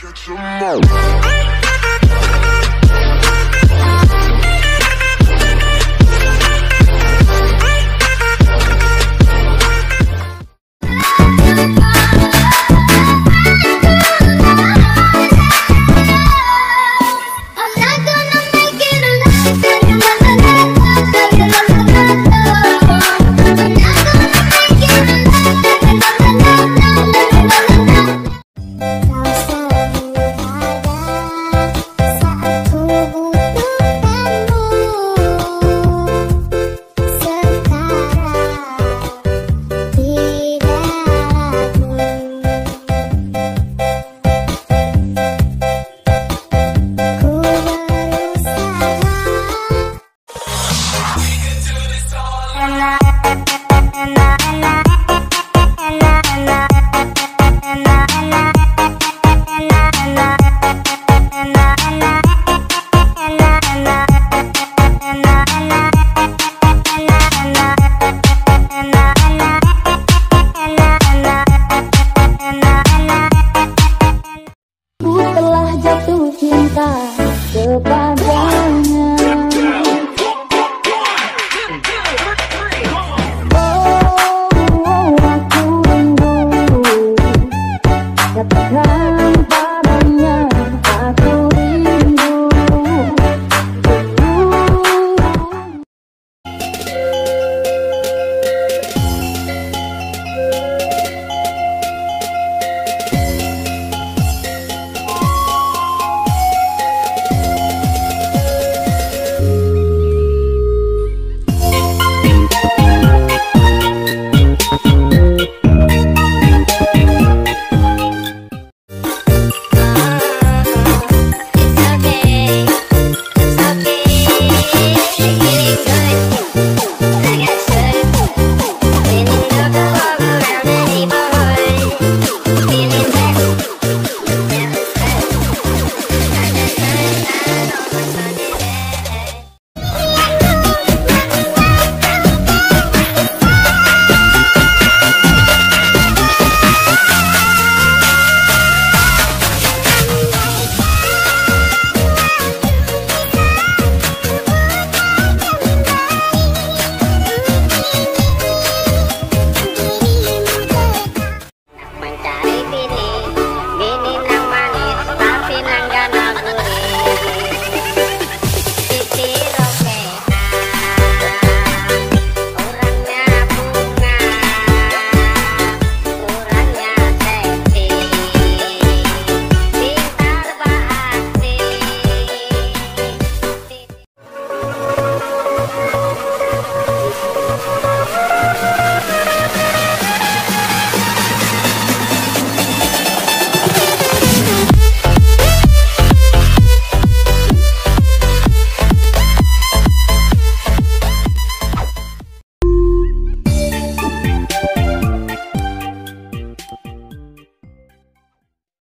Catch 'em all. Telah jatuh cinta kepadanya